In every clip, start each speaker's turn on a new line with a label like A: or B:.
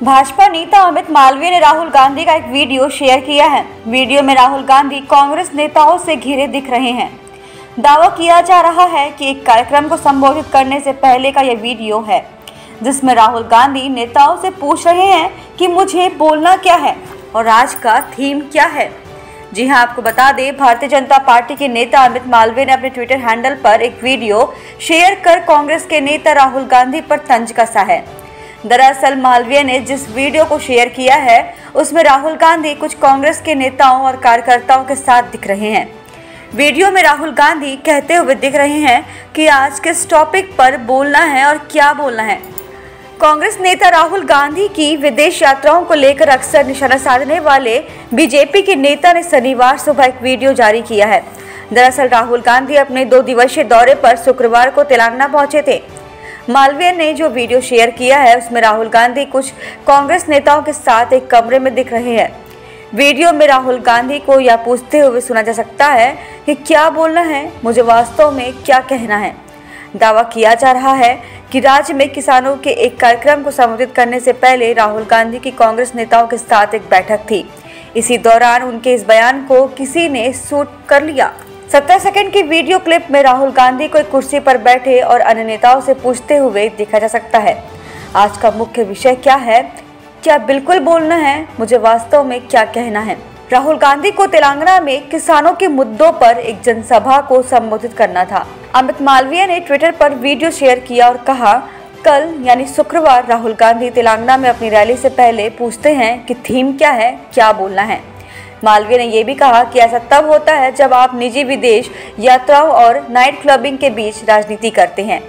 A: भाजपा नेता अमित मालवीय ने राहुल गांधी का एक वीडियो शेयर किया है। वीडियो में राहुल गांधी कांग्रेस नेताओं से घिरे दिख रहे हैं। दावा किया जा रहा है कि एक कार्यक्रम को संबोधित करने से पहले का यह वीडियो है, जिसमें राहुल गांधी नेताओं से पूछ रहे हैं कि मुझे बोलना क्या है और आज का थीम क्या है। जी हाँ, आपको बता दें, भारतीय जनता पार्टी के नेता अमित मालवीय ने अपने ट्विटर हैंडल पर एक वीडियो शेयर कर कांग्रेस के नेता राहुल गांधी पर तंज कसा है। दरअसल मालवीय ने जिस वीडियो को शेयर किया है, उसमें राहुल गांधी कुछ कांग्रेस के नेताओं और कार्यकर्ताओं के साथ दिख रहे हैं। वीडियो में राहुल गांधी कहते हुए दिख रहे हैं कि आज किस टॉपिक पर बोलना है और क्या बोलना है। कांग्रेस नेता राहुल गांधी की विदेश यात्राओं को लेकर अक्सर निशाना साधने वाले बीजेपी के नेता ने शनिवार सुबह एक वीडियो जारी किया है। दरअसल राहुल गांधी अपने दो दिवसीय दौरे पर शुक्रवार को तेलंगाना पहुँचे थे। मालवीय ने जो वीडियो शेयर किया है, उसमें राहुल गांधी कुछ कांग्रेस नेताओं के साथ एक कमरे में दिख रहे हैं। वीडियो में राहुल गांधी को यह पूछते हुए सुना जा सकता है कि क्या बोलना है, मुझे वास्तव में क्या कहना है। दावा किया जा रहा है कि राज्य में किसानों के एक कार्यक्रम को संबोधित करने से पहले राहुल गांधी की कांग्रेस नेताओं के साथ एक बैठक थी। इसी दौरान उनके इस बयान को किसी ने सूट कर लिया। सत्तर सेकंड की वीडियो क्लिप में राहुल गांधी को एक कुर्सी पर बैठे और अन्य नेताओं से पूछते हुए देखा जा सकता है। आज का मुख्य विषय क्या है? क्या बिल्कुल बोलना है? मुझे वास्तव में क्या कहना है? राहुल गांधी को तेलंगाना में किसानों के मुद्दों पर एक जनसभा को संबोधित करना था। अमित मालवीय ने ट्विटर पर वीडियो शेयर किया और कहा, कल, यानी शुक्रवार, राहुल गांधी तेलंगाना में अपनी रैली से पहले पूछते हैं कि थीम क्या है, क्या बोलना है? मालवीय ने यह भी कहा कि ऐसा तब होता है जब आप निजी विदेश, यात्राओं और नाइट क्लबिंग के बीच राजनीति करते हैं।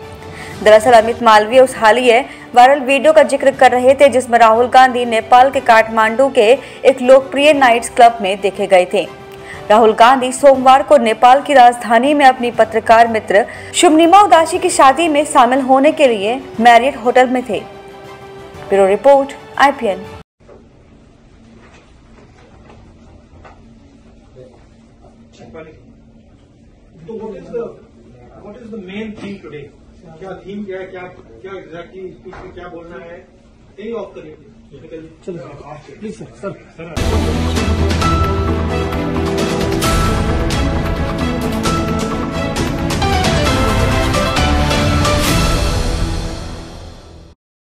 A: दरअसल अमित मालवीय उस हालिया वायरल वीडियो का ज़िक्र कर रहे थे, जिसमें राहुल गांधी नेपाल के काठमांडू के एक लोकप्रिय नाइट्स क्लब में देखे गए थे। राहुल गांधी सोमवार को नेपाल की राजधानी में अपनी पत्रकार मित्र शुभनिमा उदासी की शादी में शामिल होने के लिए मैरियट होटल में थे। Bureau report, IPN.
B: तो what is the what is the main theme today क्या थीम क्या है? क्या क्या एग्जैक्टली स्पीच में क्या बोलना है? यही ऑफ़ करिए
C: चलो प्लीज़ सर सर